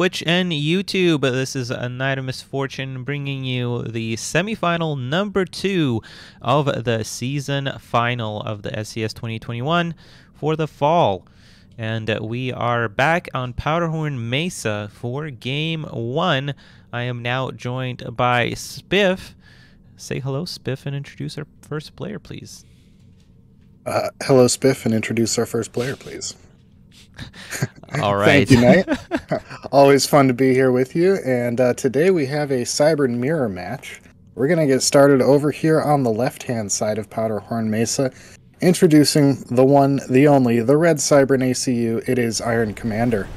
Twitch and YouTube. This is a Nite of Misfortune bringing you the semifinal number two of the season final of the SCS 2021 for the fall. And we are back on Powderhorn Mesa for game one. I am now joined by Spiff. Say hello, Spiff, and introduce our first player, please. Uh, hello, Spiff, and introduce our first player, please. All right. Thank you, Nite. Always fun to be here with you. And uh, today we have a Cyber Mirror match. We're going to get started over here on the left hand side of Powderhorn Mesa. Introducing the one, the only, the red Cybran ACU. It is Iron Commander.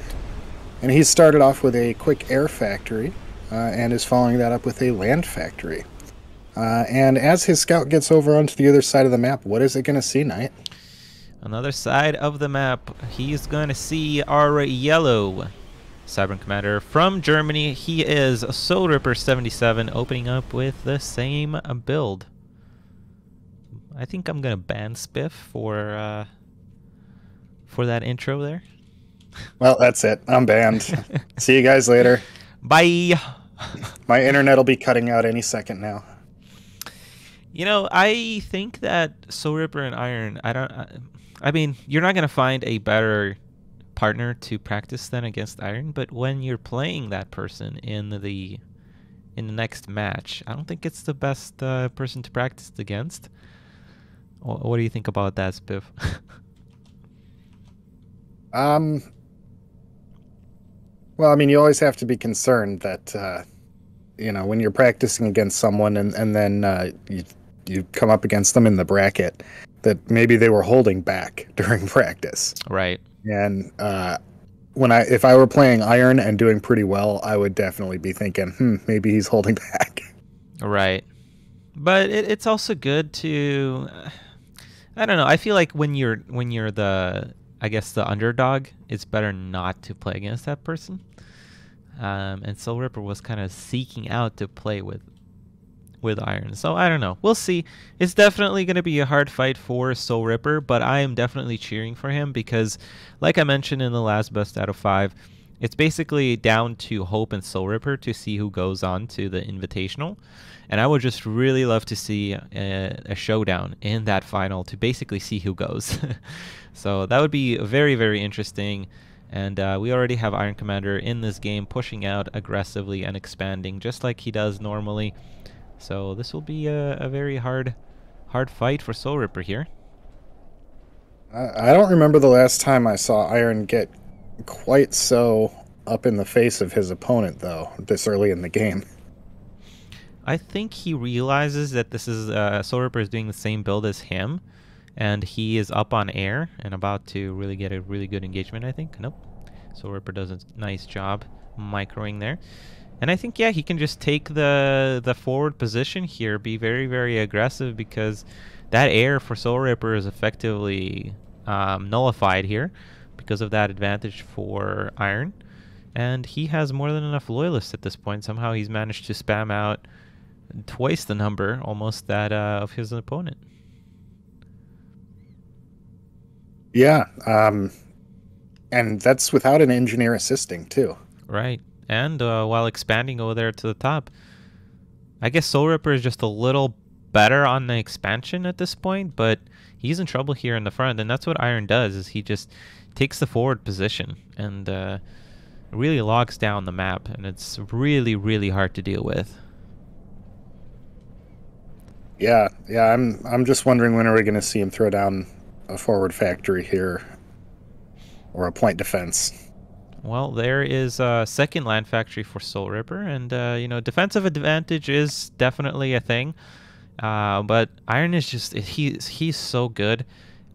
And he started off with a quick air factory uh, and is following that up with a land factory. Uh, and as his scout gets over onto the other side of the map, what is it going to see, Nite? Another side of the map, he's going to see our yellow Cybran Commander from Germany. He is a Soul Ripper 77, opening up with the same build. I think I'm going to ban Spiff for uh, for that intro there. Well, that's it. I'm banned. See you guys later. Bye. My internet will be cutting out any second now. You know, I think that Soul Ripper and Iron. I don't. I, mean, you're not gonna find a better partner to practice than against Iron. But when you're playing that person in the in the next match, I don't think it's the best uh, person to practice against. What do you think about that, Spiff? um. Well, I mean, you always have to be concerned that, uh, you know, when you're practicing against someone and and then uh, you you come up against them in the bracket that maybe they were holding back during practice. Right. And uh, when I if I were playing iron and doing pretty well, I would definitely be thinking, hmm, maybe he's holding back. Right. But it, it's also good to uh, I don't know. I feel like when you're when you're the I guess the underdog, it's better not to play against that person. Um, and Soul Ripper was kind of seeking out to play with with Iron. So I don't know. We'll see. It's definitely going to be a hard fight for Soul Ripper, but I am definitely cheering for him because, like I mentioned in the last best out of five, it's basically down to Hope and Soul Ripper to see who goes on to the Invitational. And I would just really love to see a, a showdown in that final to basically see who goes. so that would be very, very interesting. And uh, we already have Iron Commander in this game pushing out aggressively and expanding just like he does normally. So this will be a, a very hard, hard fight for Soul Ripper here. I, I don't remember the last time I saw Iron get quite so up in the face of his opponent, though, this early in the game. I think he realizes that this is uh, Soul Ripper is doing the same build as him, and he is up on air and about to really get a really good engagement. I think. Nope. Soul Ripper does a nice job microing there. And I think yeah, he can just take the the forward position here, be very very aggressive because that air for Soul Ripper is effectively um, nullified here because of that advantage for Iron. And he has more than enough loyalists at this point. Somehow he's managed to spam out twice the number almost that uh, of his opponent. Yeah, um, and that's without an engineer assisting too. Right and uh, while expanding over there to the top. I guess Soul Ripper is just a little better on the expansion at this point, but he's in trouble here in the front, and that's what Iron does, is he just takes the forward position and uh, really locks down the map, and it's really, really hard to deal with. Yeah, yeah, I'm I'm just wondering when are we going to see him throw down a forward factory here or a point defense. Well, there is a second land factory for Soul Ripper, and uh, you know, defensive advantage is definitely a thing. Uh, but Iron is just he's he's so good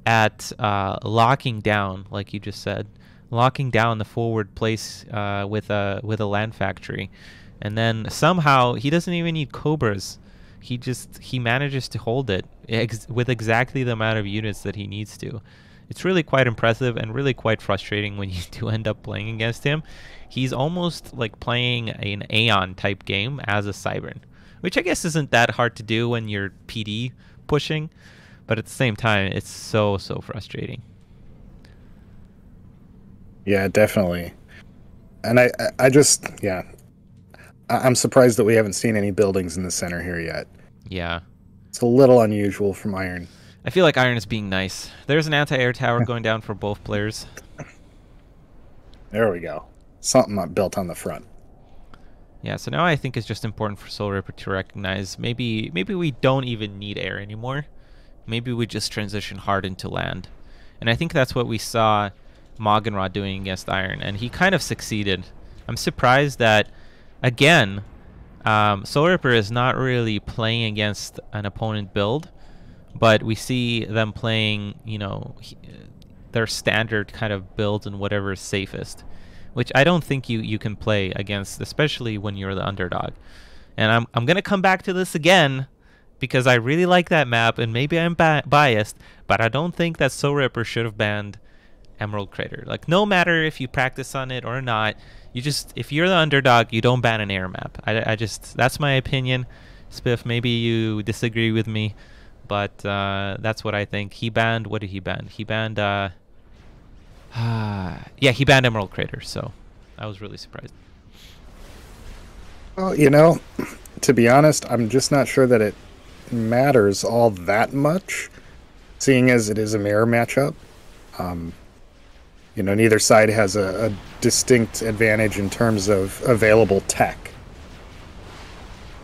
at uh, locking down, like you just said, locking down the forward place uh, with a with a land factory, and then somehow he doesn't even need cobras. He just he manages to hold it ex- with exactly the amount of units that he needs to it's really quite impressive and really quite frustrating when you do end up playing against him. He's almost like playing an Aeon type game as a Cybran, which I guess isn't that hard to do when you're PD pushing, but at the same time, it's so, so frustrating. Yeah, definitely. And I, I just, yeah, I'm surprised that we haven't seen any buildings in the center here yet. Yeah. It's a little unusual from Iron. I feel like Iron is being nice. There's an anti-air tower going down for both players. There we go. Something built on the front. Yeah, so now I think it's just important for Soul Ripper to recognize maybe maybe we don't even need air anymore. Maybe we just transition hard into land. And I think that's what we saw Magenra doing against Iron, and he kind of succeeded. I'm surprised that, again, um, Soul Ripper is not really playing against an opponent build, but we see them playing, you know, he, their standard kind of build and whatever is safest, which I don't think you, you can play against, especially when you're the underdog. And I'm, I'm going to come back to this again because I really like that map, and maybe I'm ba biased, but I don't think that Soul Ripper should have banned Emerald Crater. Like, no matter if you practice on it or not, you just, if you're the underdog, you don't ban an air map. I, I just, that's my opinion. Spiff, maybe you disagree with me, but uh, that's what I think. He banned, what did he ban? He banned, uh, yeah, he banned Emerald Crater, so I was really surprised. Well, you know, to be honest, I'm just not sure that it matters all that much, seeing as it is a mirror matchup. Um, you know, neither side has a, a distinct advantage in terms of available tech.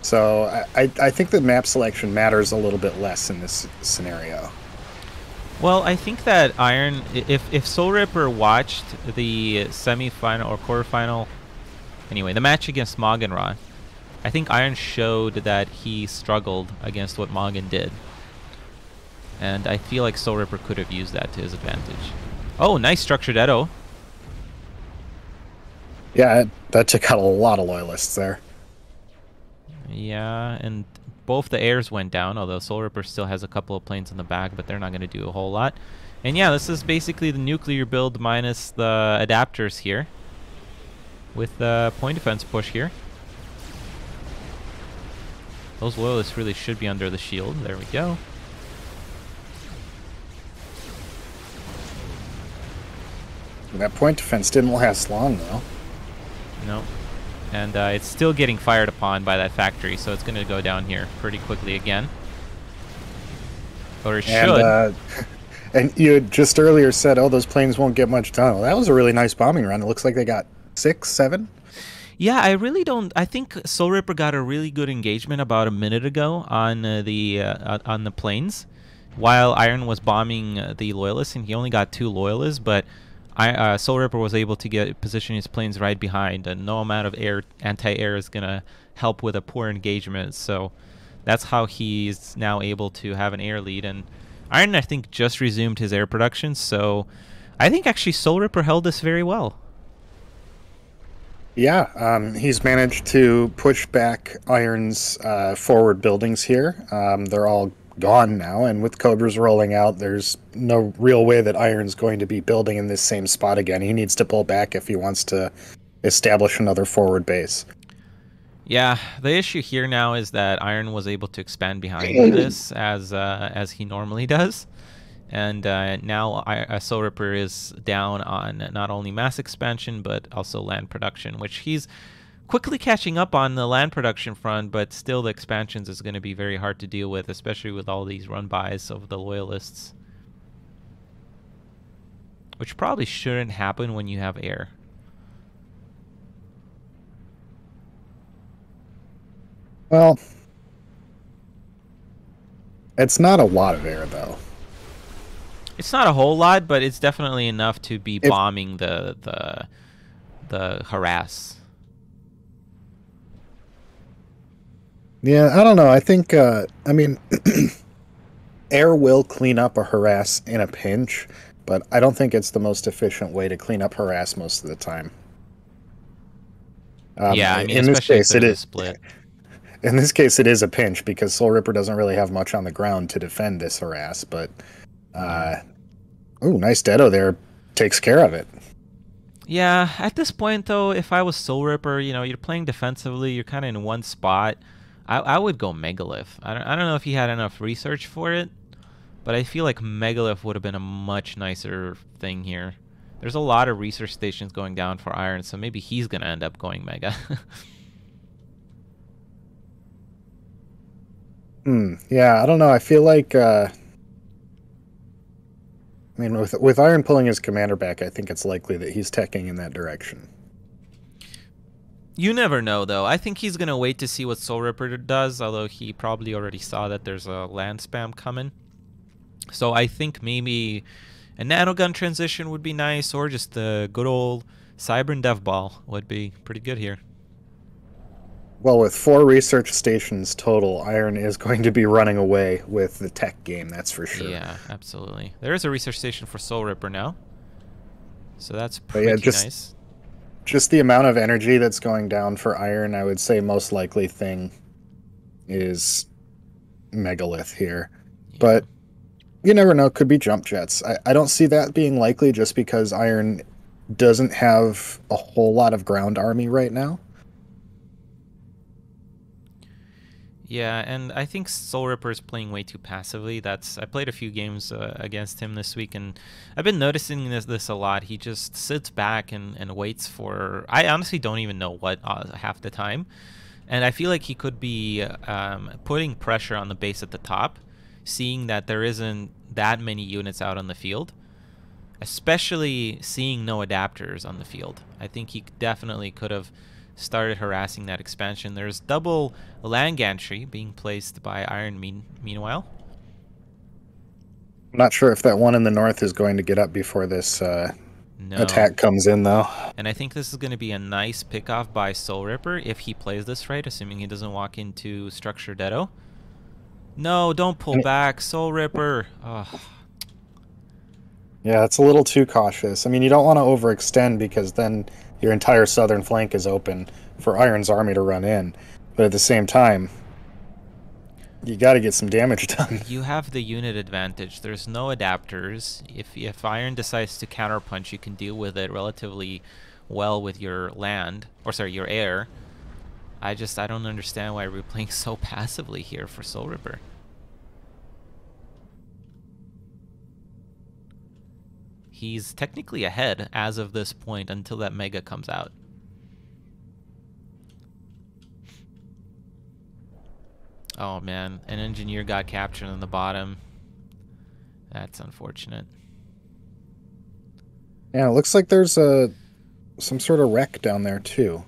So I, I think the map selection matters a little bit less in this scenario. Well, I think that Iron, if if Soul Ripper watched the semi-final or quarterfinal, anyway, the match against Magenra, I think Iron showed that he struggled against what Magen did. And I feel like Soul Ripper could have used that to his advantage. Oh, nice structured Edo. Yeah, that took out a lot of loyalists there. Yeah, and both the airs went down, although Soul Ripper still has a couple of planes in the back, but they're not going to do a whole lot. And yeah, this is basically the nuclear build minus the adapters here. With the point defense push here. Those loyalists really should be under the shield. There we go. That point defense didn't last long, though. No. And uh, it's still getting fired upon by that factory, so it's going to go down here pretty quickly again. Or it and, should. Uh, and you just earlier said, oh, those planes won't get much done. Well, that was a really nice bombing run. It looks like they got six, seven? Yeah, I really don't. I think Soul Ripper got a really good engagement about a minute ago on uh, the uh, on the planes, while Iron was bombing uh, the loyalists, and he only got two loyalists. But I, uh, Soul Ripper was able to get position his planes right behind, and no amount of air anti-air is gonna help with a poor engagement. So that's how he's now able to have an air lead. And Iron, I think, just resumed his air production. So I think actually Soul Ripper held this very well. Yeah, um, he's managed to push back Iron's uh, forward buildings here. Um, they're all gone now, and with Cobras rolling out, there's no real way that Iron's going to be building in this same spot again. He needs to pull back if he wants to establish another forward base. Yeah, the issue here now is that Iron was able to expand behind this as uh, as he normally does and uh, now I, Soul Ripper is down on not only mass expansion but also land production, which he's quickly catching up on the land production front, but still the expansions is going to be very hard to deal with, especially with all these run-bys of the loyalists. Which probably shouldn't happen when you have air. Well, it's not a lot of air, though. It's not a whole lot, but it's definitely enough to be if, bombing the the the harass. Yeah, I don't know. I think uh, I mean air will clean up a harass in a pinch, but I don't think it's the most efficient way to clean up harass most of the time. Um, yeah, I mean, in this case, it is split. In this case, it is a pinch because Soul Ripper doesn't really have much on the ground to defend this harass, but uh, oh, nice Dedo there. Takes care of it. Yeah, at this point though, if I was Soul Ripper, you know, you're playing defensively, you're kind of in one spot. I, I would go Megalith. I don't, I don't know if he had enough research for it, but I feel like Megalith would have been a much nicer thing here. There's a lot of research stations going down for iron, so maybe he's gonna end up going mega. hmm. Yeah, I don't know. I feel like. Uh, I mean, with with Iron pulling his commander back, I think it's likely that he's teching in that direction. You never know, though. I think he's gonna wait to see what Soul Ripper does, although he probably already saw that there's a land spam coming. So I think maybe a nanogun transition would be nice, or just the good old Cybran Dev Ball would be pretty good here. Well, with four research stations total, Iron is going to be running away with the tech game, that's for sure. Yeah, absolutely. There is a research station for Soul Ripper now. So that's pretty yeah, just, nice just the amount of energy that's going down for iron, I would say most likely thing is megalith here. Yeah. But you never know, could be jump jets. I, I don't see that being likely just because iron doesn't have a whole lot of ground army right now. Yeah, and I think Soul Ripper is playing way too passively. That's I played a few games uh, against him this week, and I've been noticing this this a lot. He just sits back and, and waits for. I honestly don't even know what uh, half the time, and I feel like he could be um, putting pressure on the base at the top, seeing that there isn't that many units out on the field, especially seeing no adapters on the field. I think he definitely could have started harassing that expansion. There's double land gantry being placed by Iron mean meanwhile. I'm not sure if that one in the north is going to get up before this uh, no. attack comes in, though. And I think this is going to be a nice pickoff by Soul Ripper if he plays this right, assuming he doesn't walk into Structure Deado. No, don't pull back, Soul Ripper. Oh. Yeah, it's a little too cautious. I mean, you don't want to overextend because then your entire southern flank is open for Iron's army to run in. But at the same time, you got to get some damage done. You have the unit advantage. There's no adapters. If if Iron decides to counterpunch, you can deal with it relatively well with your land, or sorry, your air. I just I don't understand why we're playing so passively here for Soul Ripper. He's technically ahead as of this point until that Mega comes out. Oh man, an engineer got captured on the bottom. That's unfortunate. Yeah, it looks like there's a some sort of wreck down there too.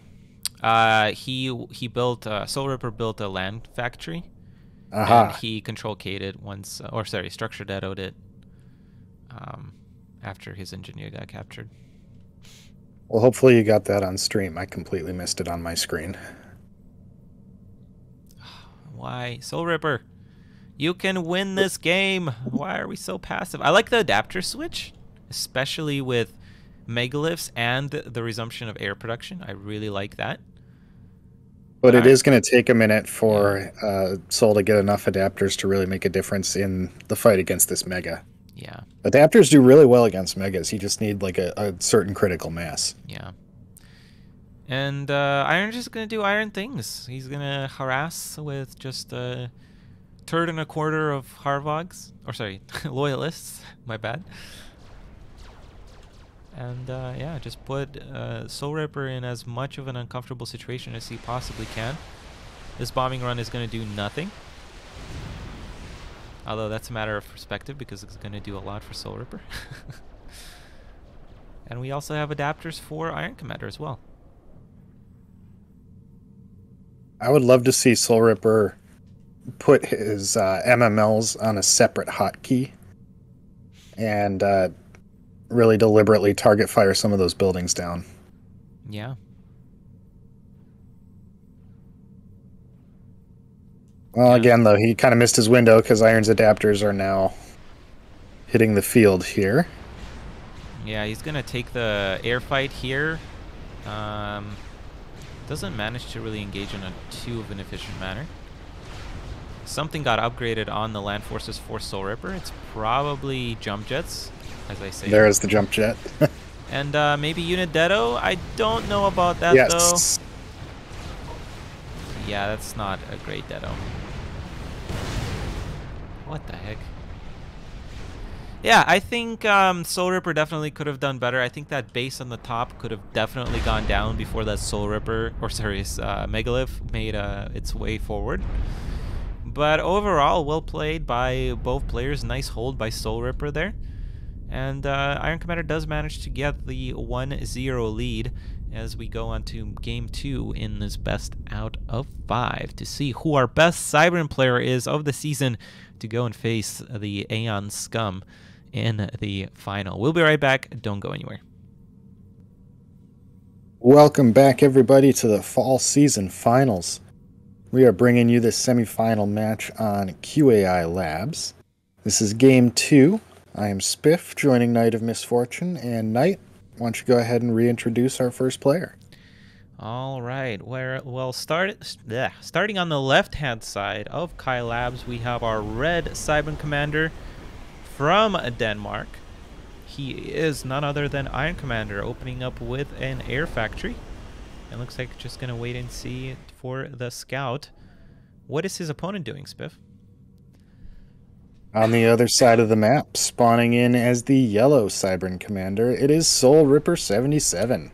Uh, he he built uh, Soul Ripper built a land factory. Uh-huh. And he control it once, uh, or sorry, structure deadoed it. Um, after his engineer got captured. Well, hopefully you got that on stream. I completely missed it on my screen. Why? Soul Ripper, you can win this game. Why are we so passive? I like the adapter switch, especially with megaliths and the resumption of air production. I really like that. But it is going to take a minute for uh, Soul to get enough adapters to really make a difference in the fight against this mega. Yeah. Adapters do really well against megas. You just need like a, a certain critical mass. Yeah. And uh, Iron's just gonna do iron things. He's gonna harass with just a third and a quarter of Harvogs, or sorry, loyalists. My bad. And uh, yeah, just put uh, Soul Ripper in as much of an uncomfortable situation as he possibly can. This bombing run is gonna do nothing. Although that's a matter of perspective because it's going to do a lot for Soul Ripper. and we also have adapters for Iron Commander as well. I would love to see Soul Ripper put his uh, MMLs on a separate hotkey and uh, really deliberately target fire some of those buildings down. Yeah. Well, again, though, he kind of missed his window because Iron's adapters are now hitting the field here. Yeah, he's going to take the air fight here. Um, doesn't manage to really engage in a too of an efficient manner. Something got upgraded on the Land Forces for Soul Ripper. It's probably jump jets, as I say. There is the jump jet. and uh, maybe Unit Deado. I don't know about that, yes. though. Yeah, that's not a great Deado. What the heck? Yeah, I think um, Soul Ripper definitely could have done better. I think that base on the top could have definitely gone down before that Soul Ripper, or sorry, uh, Megalith made uh, its way forward. But overall, well played by both players. Nice hold by Soul Ripper there. And uh, Iron Commander does manage to get the 1-0 lead as we go on to game two in this best out of five to see who our best Cybran player is of the season to go and face the Aeon Scum in the final. We'll be right back. Don't go anywhere. Welcome back, everybody, to the fall season finals. We are bringing you this semifinal match on QAI Labs. This is game two. I am Spiff, joining Nite of Misfortune, and Nite, why don't you go ahead and reintroduce our first player? All right. Where well, start starting on the left-hand side of QAI Labs, we have our red Cybran Commander from Denmark. He is none other than Iron Commander, opening up with an air factory. It looks like just gonna wait and see for the scout. What is his opponent doing, Spiff? On the other side of the map, spawning in as the yellow Cybran Commander, it is Soul Ripper 77.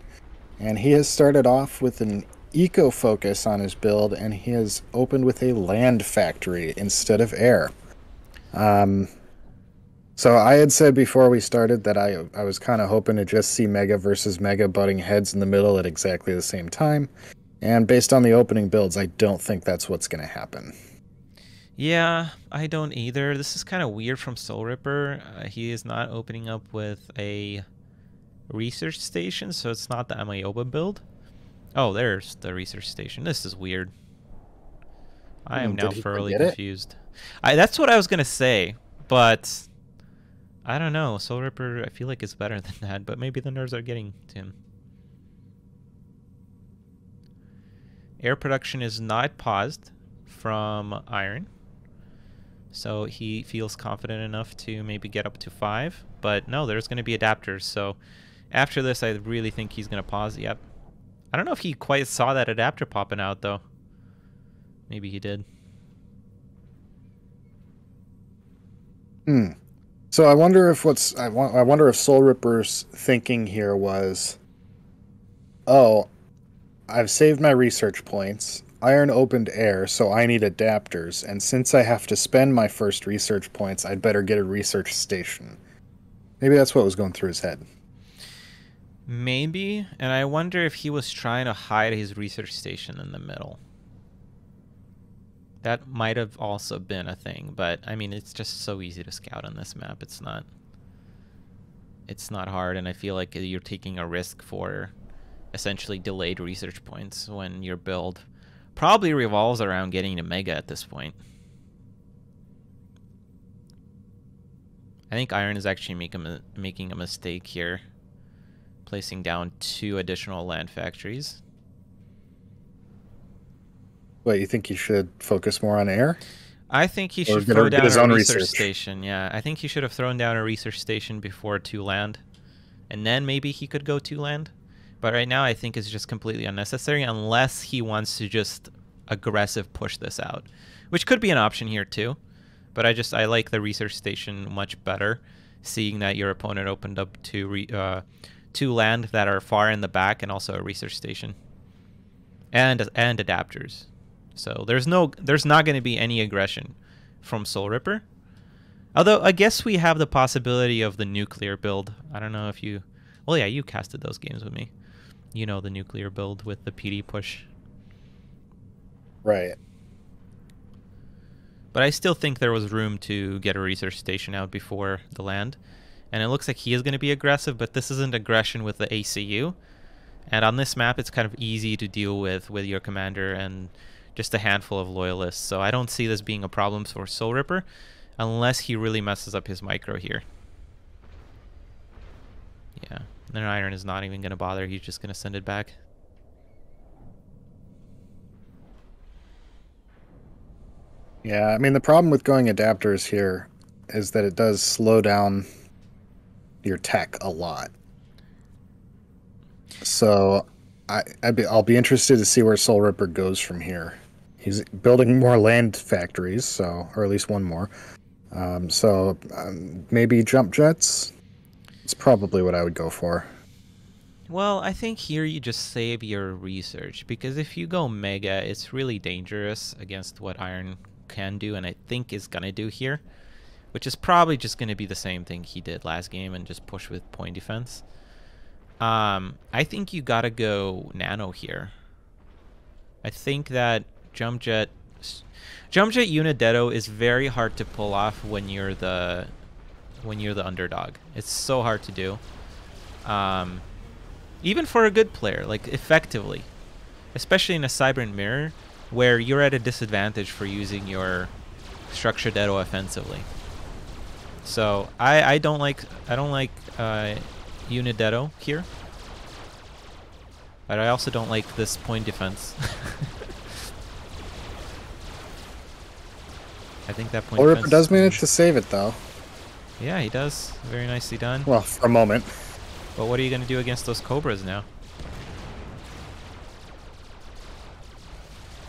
And he has started off with an eco focus on his build, and he has opened with a land factory instead of air. Um, so I had said before we started that I I was kind of hoping to just see Mega versus Mega butting heads in the middle at exactly the same time. And based on the opening builds, I don't think that's what's going to happen. Yeah, I don't either. This is kind of weird from Soul Ripper. Uh, he is not opening up with a research station, so it's not the Amoeba build. Oh, there's the research station. This is weird. I am mm, now thoroughly confused. I, that's what I was going to say, but I don't know. Soul Ripper, I feel like it's better than that, but maybe the nerves are getting to him. Air production is not paused from Iron. So he feels confident enough to maybe get up to five. But no, there's going to be adapters. So after this, I really think he's going to pause. Yep. I don't know if he quite saw that adapter popping out, though. Maybe he did. Hmm. So I wonder if what's I, I wonder if Soul Ripper's thinking here was, oh, I've saved my research points. Iron opened air, so I need adapters, and since I have to spend my first research points, I'd better get a research station. Maybe that's what was going through his head. Maybe, and I wonder if he was trying to hide his research station in the middle. That might have also been a thing, but I mean, it's just so easy to scout on this map. It's not. It's not hard, and I feel like you're taking a risk for essentially delayed research points when your build probably revolves around getting to Mega at this point. I think Iron is actually make a, making a mistake here, placing down two additional land factories. What, you think he should focus more on air? I think he should throw down a research, research, station. Yeah, I think he should have thrown down a research station before two land, and then maybe he could go two land. But right now, I think it's just completely unnecessary unless he wants to just aggressive push this out, which could be an option here too. But I just I like the research station much better, seeing that your opponent opened up two re, uh, two land that are far in the back and also a research station, and and adapters. So there's no there's not going to be any aggression from Soul Ripper. Although I guess we have the possibility of the nuclear build. I don't know if you well yeah, you casted those games with me you know, the nuclear build with the PD push. Right. But I still think there was room to get a research station out before the land. And it looks like he is going to be aggressive, but this isn't aggression with the ACU. And on this map, it's kind of easy to deal with with your commander and just a handful of loyalists. So I don't see this being a problem for Soul Ripper, unless he really messes up his micro here. Yeah. Then Iron is not even going to bother. He's just going to send it back. Yeah, I mean, the problem with going adapters here is that it does slow down your tech a lot. So I, I'd be, I'll be interested to see where Soul Ripper goes from here. He's building more land factories, so or at least one more. Um, so um, maybe jump jets. It's probably what I would go for. Well, I think here you just save your research because if you go mega, it's really dangerous against what Iron can do and I think is gonna do here, which is probably just gonna be the same thing he did last game and just push with point defense. Um, I think you gotta go nano here. I think that jump jet, jump jet Unidetto is very hard to pull off when you're the, when you're the underdog. It's so hard to do. Um, even for a good player, like effectively, especially in a Cybran Mirror, where you're at a disadvantage for using your structured Edo offensively. So I, I don't like I don't like uh, Unidetto here. But I also don't like this point defense. I think that point Or if it does manage to save it though. Yeah, he does. Very nicely done. Well, for a moment. But what are you going to do against those Cobras now?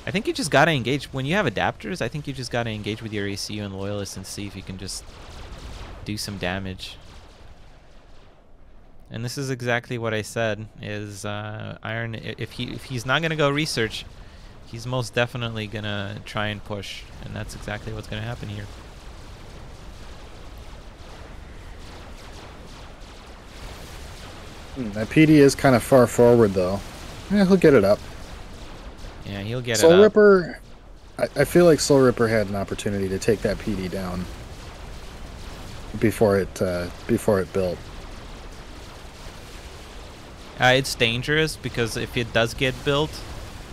I think you just gotta engage. When you have adapters, I think you just gotta engage with your ACU and Loyalists and see if you can just do some damage. And this is exactly what I said, is uh, Iron, if, he, if he's not gonna go research, he's most definitely gonna try and push. And that's exactly what's gonna happen here. Hmm, that PD is kind of far forward though. Yeah, he'll get it up. Yeah, he'll get Soul it up. Ripper, I, I feel like Soul Ripper had an opportunity to take that PD down before it uh, before it built. Uh, it's dangerous because if it does get built,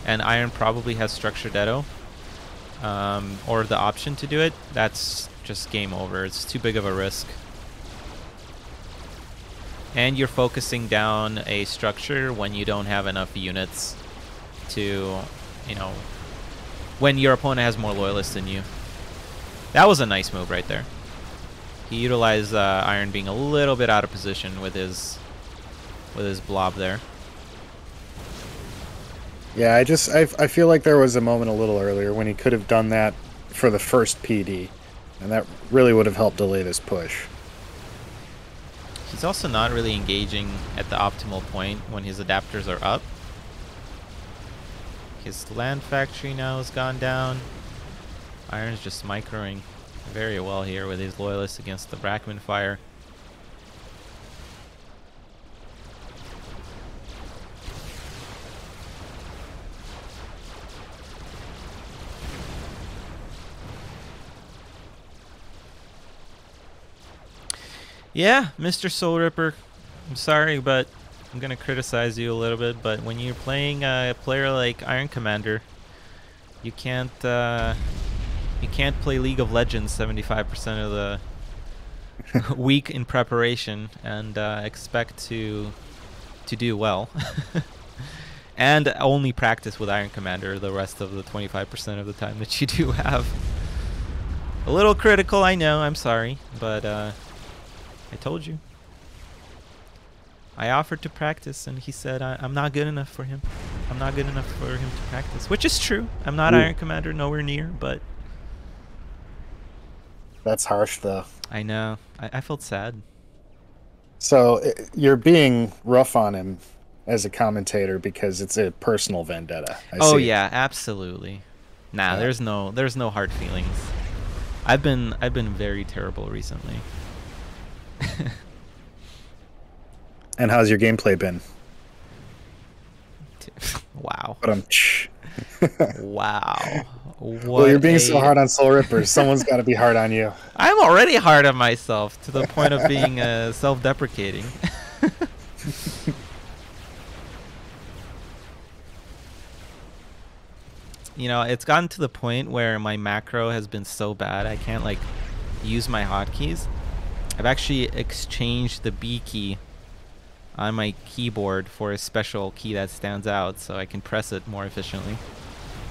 and Iron probably has structured Edo, um, or the option to do it, that's just game over. It's too big of a risk. And you're focusing down a structure when you don't have enough units to you know, when your opponent has more loyalists than you. That was a nice move right there. He utilized uh, Iron being a little bit out of position with his with his blob there. Yeah, I just I, I feel like there was a moment a little earlier when he could have done that for the first PD, and that really would have helped delay this push. He's also not really engaging at the optimal point when his adapters are up. His land factory now has gone down. Iron's just microing very well here with his loyalists against the Brackman fire. Yeah, Mr. Soul Ripper, I'm sorry, but I'm gonna criticize you a little bit, but when you're playing a player like Iron Commander, you can't uh, you can't play League of Legends 75% of the week in preparation and uh, expect to to do well, and only practice with Iron Commander the rest of the 25% of the time that you do have. A little critical, I know. I'm sorry, but uh, I told you. I offered to practice, and he said I, am not good enough for him. I'm not good enough for him to practice, which is true. I'm not Ooh. Iron Commander, nowhere near, but that's harsh, though. I know. I, I felt sad. So you're being rough on him as a commentator because it's a personal vendetta. I oh yeah, absolutely. Nah, yeah. there's no there's no hard feelings. I've been I've been very terrible recently. And how's your gameplay been? Wow. But I'm. wow. What well, you're being a... so hard on Soul Rippers. Someone's got to be hard on you. I'm already hard on myself to the point of being uh, self-deprecating. you know, it's gotten to the point where my macro has been so bad I can't like use my hotkeys. I've actually exchanged the B key on my keyboard for a special key that stands out so I can press it more efficiently.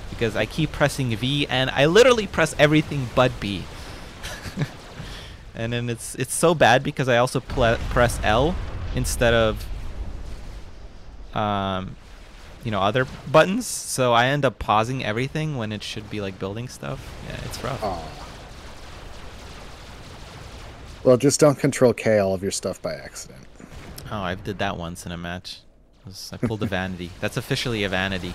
Because I keep pressing V and I literally press everything but B. and then it's it's so bad because I also press L instead of um, you know other buttons so I end up pausing everything when it should be like building stuff. Yeah, it's rough. Well, just don't control K all of your stuff by accident. Oh, I did that once in a match. I pulled a vanity. That's officially a vanity.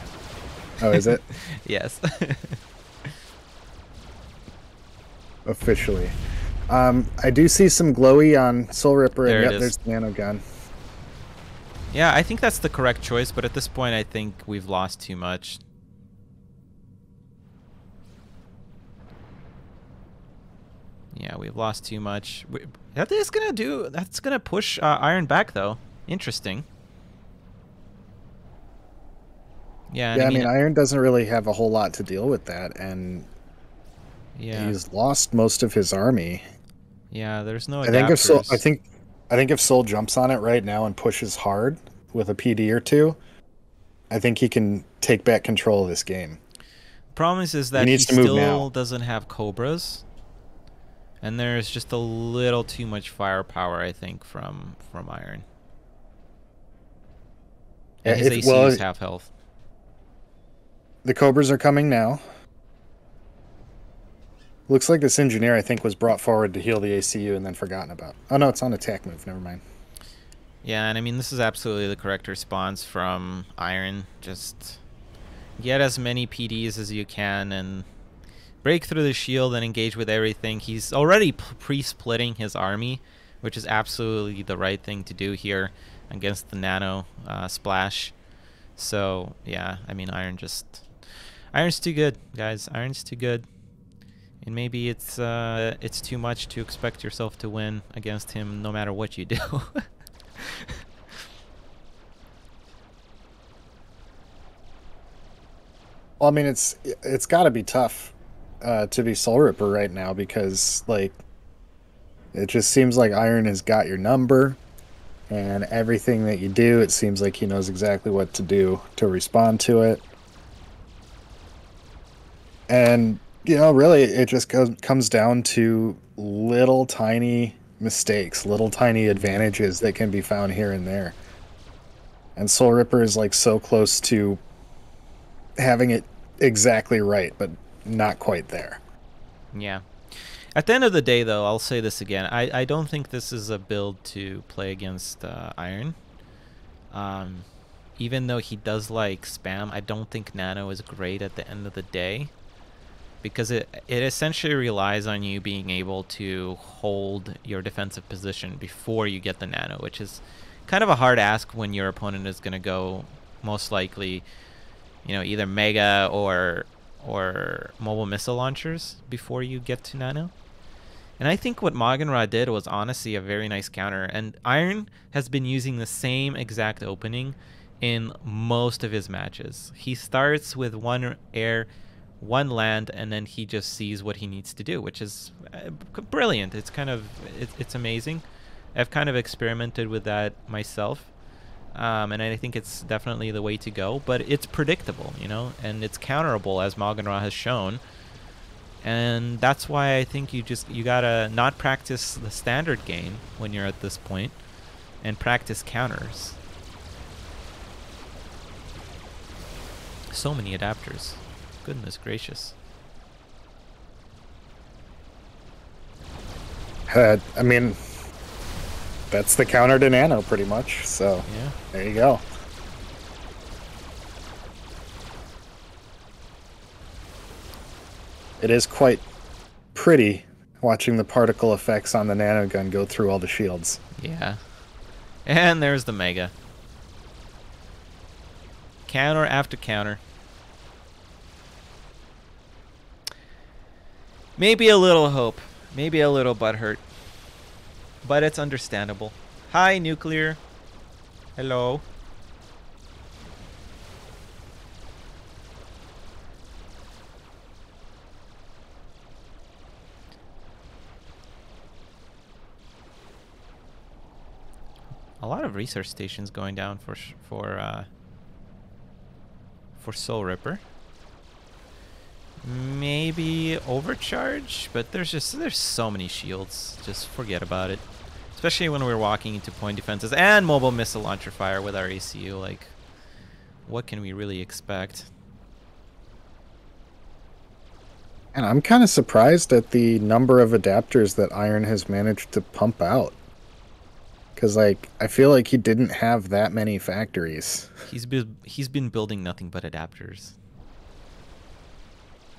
Oh, is it? yes. officially. Um, I do see some glowy on Soul Ripper, There and yep, there's the nano gun. Yeah, I think that's the correct choice, but at this point, I think we've lost too much. Yeah, we've lost too much. We, that is gonna do. That's gonna push uh, Iron back, though. Interesting. Yeah, yeah, I mean, Iron doesn't really have a whole lot to deal with that, and yeah, he's lost most of his army. yeah. There's no. I think if Soul. I think, I think if Soul jumps on it right now and pushes hard with a PD or two, I think he can take back control of this game. Problem is, is that he, needs to move still doesn't have cobras, and there's just a little too much firepower, I think, from from Iron. And his AC well, is half health. The Cobras are coming now. Looks like this engineer, I think, was brought forward to heal the ACU and then forgotten about. Oh no, it's on attack move. Never mind. Yeah, and I mean, this is absolutely the correct response from Iron. Just get as many PDs as you can and break through the shield and engage with everything. He's already pre-splitting his army, which is absolutely the right thing to do here against the Nano uh, Splash. So, yeah, I mean, Iron just... Iron's too good, guys. Iron's too good. And maybe it's uh, it's too much to expect yourself to win against him no matter what you do. Well, I mean, it's it's got to be tough uh, to be Soul Ripper right now because like it just seems like Iron has got your number, and everything that you do, it seems like he knows exactly what to do to respond to it. And you know, really, it just comes down to little tiny mistakes, little tiny advantages that can be found here and there. And Soul Ripper is like so close to having it exactly right, but not quite there. Yeah. At the end of the day, though, I'll say this again. I, I don't think this is a build to play against uh, Iron. Um, even though he does like spam, I don't think Nano is great at the end of the day. Because it, it essentially relies on you being able to hold your defensive position before you get the Nano, which is kind of a hard ask when your opponent is going to go most likely you know, either Mega or or mobile missile launchers before you get to Nano. And I think what Magenra did was honestly a very nice counter. And Iron has been using the same exact opening in most of his matches. He starts with one air, one land, and then he just sees what he needs to do, which is uh, brilliant. It's kind of it, it's amazing. I've kind of experimented with that myself um, and I think it's definitely the way to go. But it's predictable, you know, and it's counterable as Magenra has shown. And that's why I think you just you gotta not practice the standard game when you're at this point, and practice counters. So many adapters, goodness gracious. Uh, I mean, that's the counter to Nano, pretty much. So Yeah. there you go. It is quite pretty watching the particle effects on the nanogun go through all the shields. Yeah. And there's the Mega. Counter after counter. Maybe a little hope. Maybe a little butthurt. But it's understandable. Hi, Nuclear. Hello. a lot of research stations going down for for uh, for Soul Ripper. Maybe overcharge, but there's just there's so many shields. Just forget about it. Especially when we're walking into point defenses and mobile missile launcher fire with our ACU. Like, what can we really expect? And I'm kind of surprised at the number of adapters that Iron has managed to pump out. Because, like, I feel like he didn't have that many factories. He's been he's been building nothing but adapters.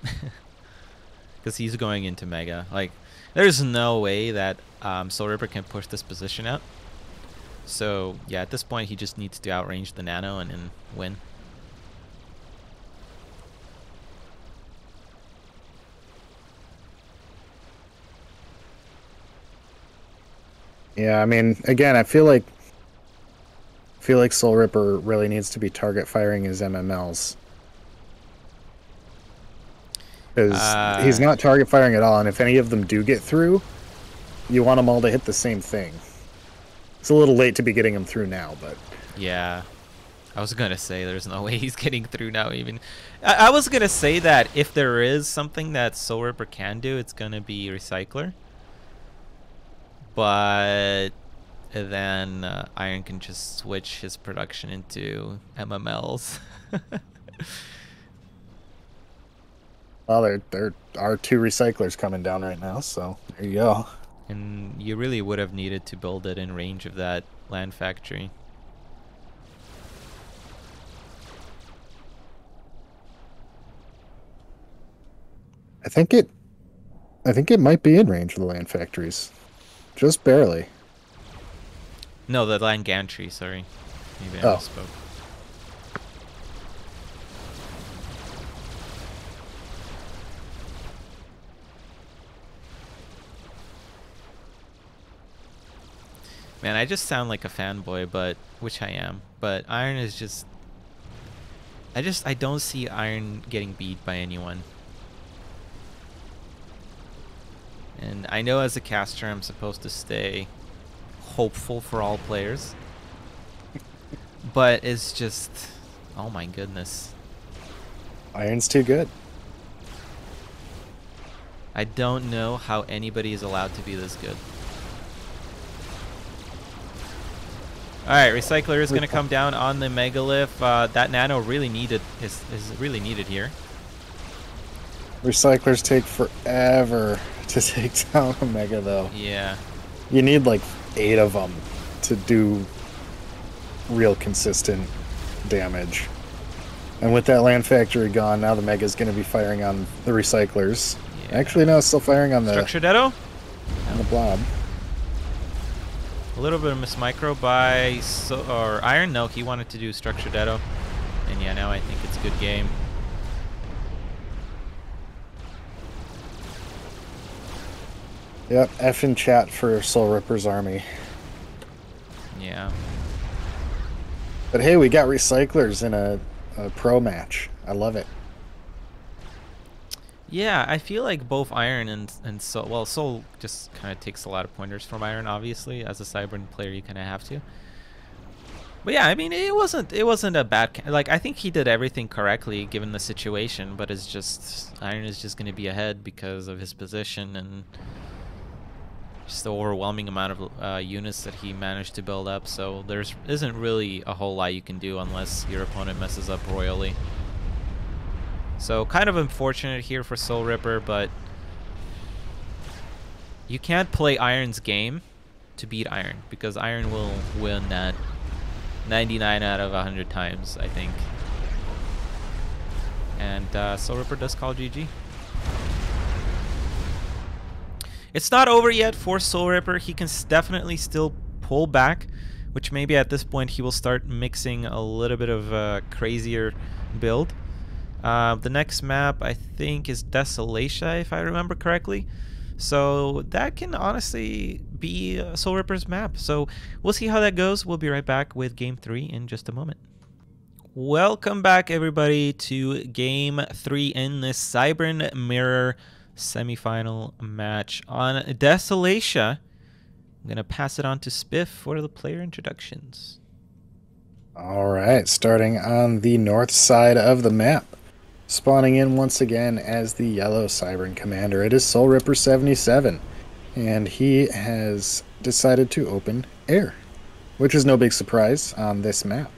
Because he's going into Mega. Like, there's no way that um, SoulRipper can push this position out. So, yeah, at this point, he just needs to outrange the Nano and, and win. Yeah, I mean, again, I feel like I feel like SoulRipper really needs to be target firing his MMLs. Because Uh, he's not target firing at all, and if any of them do get through, you want them all to hit the same thing. It's a little late to be getting them through now, but Yeah. I was gonna say there's no way he's getting through now even. I, I was gonna say that if there is something that SoulRipper can do, it's gonna be Recycler. But then uh, Iron can just switch his production into MMLs. well, there there are two recyclers coming down right now, so there you go. and you really would have needed to build it in range of that land factory. I think it, I think it might be in range of the land factories, just barely. No, the land gantry, sorry. Maybe I Oh. misspoke. Man, I just sound like a fanboy, but which I am. But Iron is just I just I don't see Iron getting beat by anyone. And I know as a caster I'm supposed to stay hopeful for all players. but it's just oh my goodness. Iron's too good. I don't know how anybody is allowed to be this good. Alright, Recycler is going to come down on the Megalith. Uh, that Nano really needed is, is really needed here. Recyclers take forever to take down a mega, though. Yeah. You need like eight of them to do real consistent damage. And with that land factory gone, now the mega's going to be firing on the recyclers. yeah. Actually, no, it's still firing on the Structure Detto. on the blob. A little bit of Miss Micro by so or Iron. No, he wanted to do Structure Detto. And yeah, now I think it's a good game. Yep, F in chat for SoulRipper's army. Yeah. But hey, we got recyclers in a, a pro match. I love it. Yeah, I feel like both Iron and and Soul. Well, Soul just kind of takes a lot of pointers from Iron. Obviously, as a Cybran player, you kind of have to. But yeah, I mean, it wasn't it wasn't a bad like. I think he did everything correctly given the situation. But it's just Iron is just going to be ahead because of his position and just the overwhelming amount of uh, units that he managed to build up. So there's isn't really a whole lot you can do unless your opponent messes up royally. So kind of unfortunate here for SoulRipper, but you can't play Iron's game to beat Iron because Iron will win that 99 out of 100 times, I think. And uh, SoulRipper does call GG. It's not over yet for SoulRipper. He can definitely still pull back, which maybe at this point he will start mixing a little bit of a crazier build. Uh, the next map, I think, is Desolatia, if I remember correctly. So that can honestly be SoulRipper's map. So we'll see how that goes. We'll be right back with Game 3 in just a moment. Welcome back, everybody, to Game 3 in this Cybran Mirror semifinal match on Desolatia. I'm going to pass it on to Spiff for the player introductions. All right, starting on the north side of the map. Spawning in once again as the yellow Cybran commander. It is SoulRipper 77, and he has decided to open air, which is no big surprise on this map.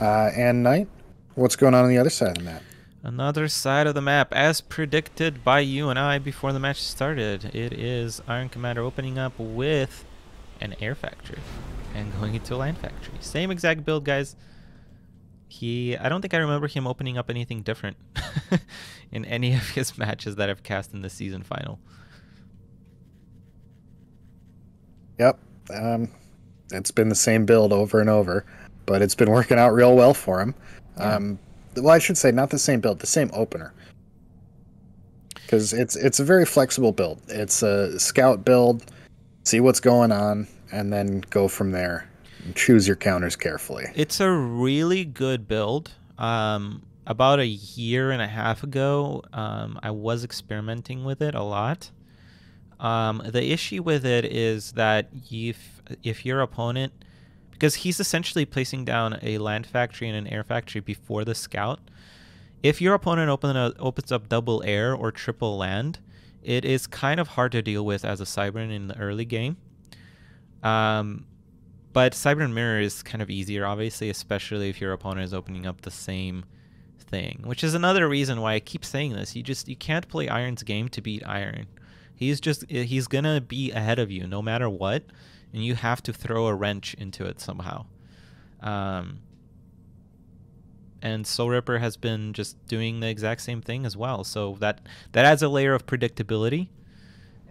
Uh, and Nite, what's going on on the other side of the map? Another side of the map, as predicted by you and I before the match started. It is Iron Commander opening up with an air factory and going into a land factory. Same exact build, guys. He, I don't think I remember him opening up anything different in any of his matches that I've cast in the season final. Yep. Um, it's been the same build over and over, but it's been working out real well for him. Yeah. Um, well, I should say not the same build, the same opener. Because it's it's a very flexible build. It's a scout build, see what's going on, and then go from there. Choose your counters carefully. It's a really good build. Um, about a year and a half ago, um, I was experimenting with it a lot. Um, the issue with it is that if if your opponent because he's essentially placing down a land factory and an air factory before the scout. If your opponent open, uh, opens up double air or triple land, it is kind of hard to deal with as a Cybran in the early game. Um, but Cybran Mirror is kind of easier, obviously, especially if your opponent is opening up the same thing, which is another reason why I keep saying this. You just you can't play Iron's game to beat Iron. He's just he's gonna be ahead of you no matter what and you have to throw a wrench into it somehow. Um, and SoulRipper has been just doing the exact same thing as well. So that that adds a layer of predictability,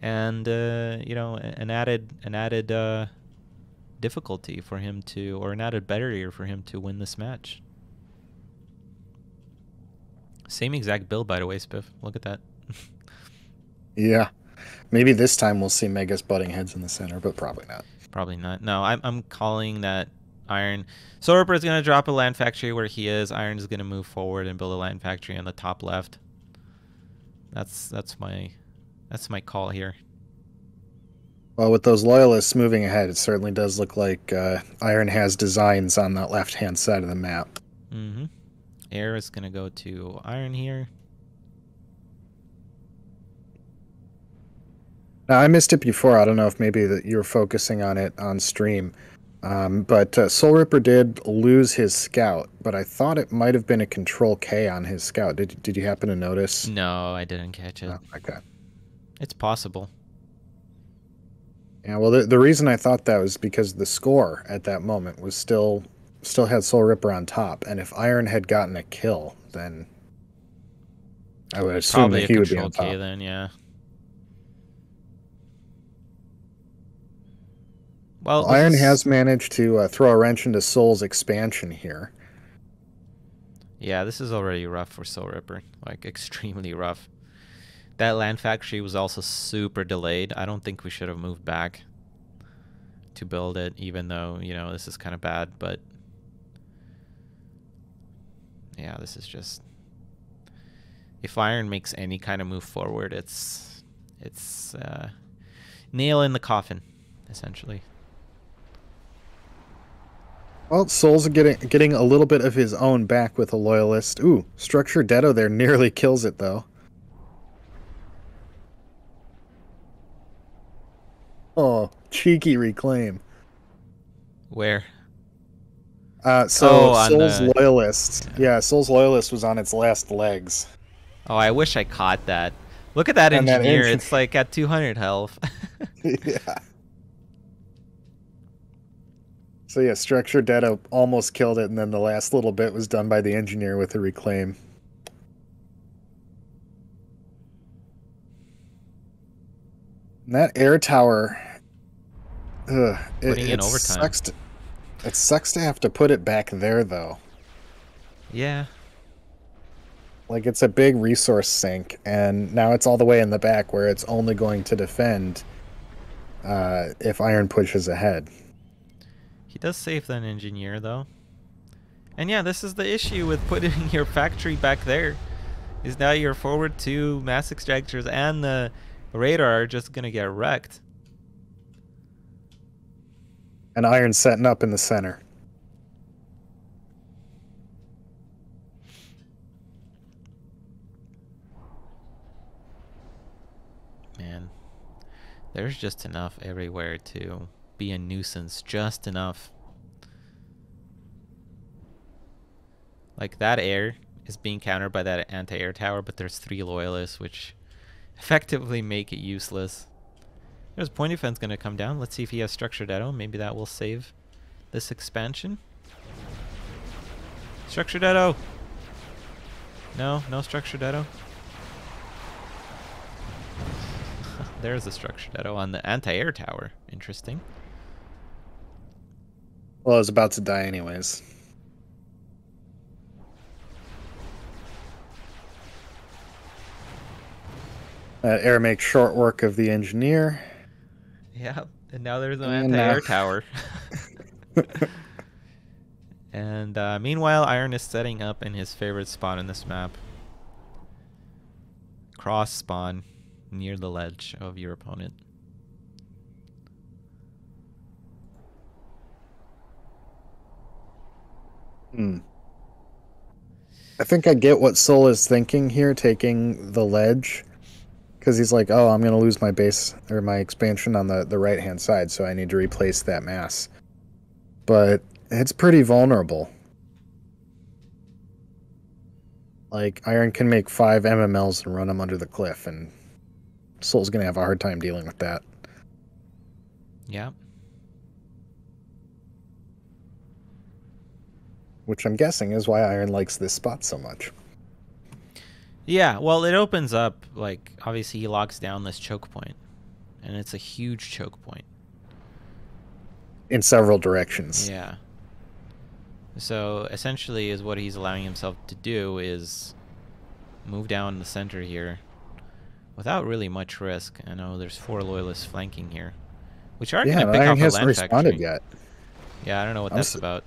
and uh, you know, an added an added uh, difficulty for him to, or an added barrier for him to win this match. Same exact build, by the way, Spiff. Look at that. yeah. Maybe this time we'll see Megas butting heads in the center, but probably not. Probably not. No, I'm, I'm calling that Iron. SoulRipper is going to drop a land factory where he is. Iron is going to move forward and build a land factory on the top left. That's that's my that's my call here. Well, with those loyalists moving ahead, it certainly does look like uh, Iron has designs on that left-hand side of the map. Mm-hmm. Air is going to go to Iron here. Now, I missed it before. I don't know if maybe that you were focusing on it on stream. Um, but uh, SoulRipper did lose his scout, but I thought it might have been a Control K on his scout. Did Did you happen to notice? No, I didn't catch it. Oh, okay. It's possible. Yeah, well, the, the reason I thought that was because the score at that moment was still still had SoulRipper on top, and if Iron had gotten a kill, then I would assume Probably that he would be on top. K then, yeah. Well, Iron has managed to uh, throw a wrench into Soul's expansion here. Yeah, this is already rough for SoulRipper. Like, extremely rough. That land factory was also super delayed. I don't think we should have moved back to build it, even though, you know, this is kind of bad, but... Yeah, this is just... If Iron makes any kind of move forward, it's... It's, uh... Nail in the coffin, essentially. Well, Soul's getting getting a little bit of his own back with a loyalist. Ooh, Structure Detto there nearly kills it though. Oh, cheeky reclaim. Where? Uh, so oh, Soul's the... loyalist. Yeah. Soul's loyalist was on its last legs. Oh, I wish I caught that. Look at that and engineer. That it's like at 200 health. yeah. So yeah, Structure Detto almost killed it, and then the last little bit was done by the engineer with a reclaim. And that air tower, ugh, it, it sucks. To, it sucks to have to put it back there, though. Yeah. Like it's a big resource sink, and now it's all the way in the back where it's only going to defend uh, if Iron pushes ahead. He does save that engineer, though. And yeah, this is the issue with putting your factory back there. Is now your forward two mass extractors and the radar are just going to get wrecked. And iron setting up in the center. Man, there's just enough everywhere to be a nuisance just enough. Like that air is being countered by that anti-air tower, but there's three loyalists, which effectively make it useless. There's point defense going to come down. Let's see if he has structured echo. Maybe that will save this expansion. Structured echo. No, no structured echo. There's a structured echo on the anti-air tower. Interesting. Well, I was about to die anyways. That air makes short work of the engineer. Yeah, and now there's an anti-air tower. and uh, meanwhile, Iron is setting up in his favorite spot in this map. Cross spawn near the ledge of your opponent. Hmm. I think I get what Soul is thinking here, taking the ledge, because he's like, "Oh, I'm going to lose my base or my expansion on the the right hand side, so I need to replace that mass." But it's pretty vulnerable. Like Iron can make five MMLs and run them under the cliff, and Soul's going to have a hard time dealing with that. Yeah. which I'm guessing is why Iron likes this spot so much. Yeah, well, it opens up, like, obviously he locks down this choke point, and it's a huge choke point. In several directions. Yeah. So, essentially, is what he's allowing himself to do is move down the center here without really much risk. I know there's four loyalists flanking here, which are yeah, going to pick Iron off the hasn't responded factory. yet. Yeah, I don't know what I'm that's about.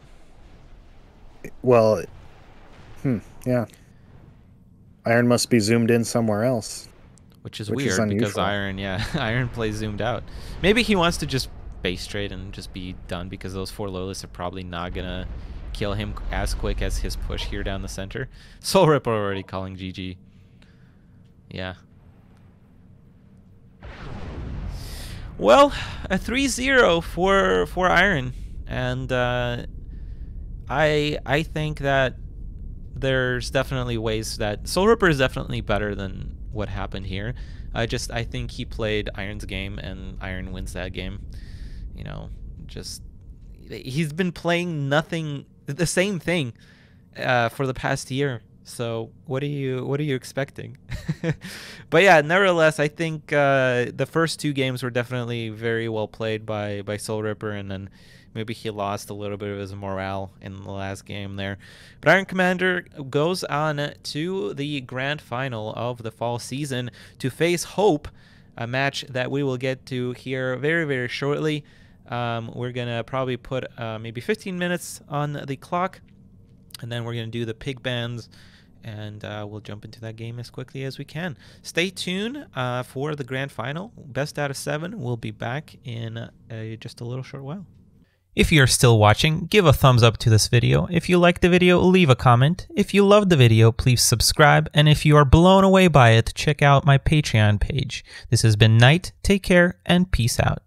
Well, hmm, yeah. Iron must be zoomed in somewhere else. Which is Which is weird because. Iron, yeah, Iron plays zoomed out. Maybe he wants to just base straight and just be done because those four loyalists are probably not gonna kill him as quick as his push here down the center. SoulRipper already calling GG. Yeah. Well, a 3-0 for for Iron, and uh, I I think that there's definitely ways that SoulRipper is definitely better than what happened here. I just I think he played Iron's game and Iron wins that game. You know, just he's been playing nothing the same thing uh, for the past year. So what are you what are you expecting? but yeah, nevertheless, I think uh, the first two games were definitely very well played by by SoulRipper, and then maybe he lost a little bit of his morale in the last game there. But Iron Commander goes on to the grand final of the fall season to face Hope, a match that we will get to here very very shortly. Um, we're gonna probably put uh, maybe 15 minutes on the clock, and then we're gonna do the pig bands and uh, we'll jump into that game as quickly as we can. Stay tuned uh, for the grand final. Best out of seven. We'll be back in just a little short while. If you're still watching, give a thumbs up to this video. If you liked the video, leave a comment. If you loved the video, please subscribe. And if you are blown away by it, check out my Patreon page. This has been Nite. Take care and peace out.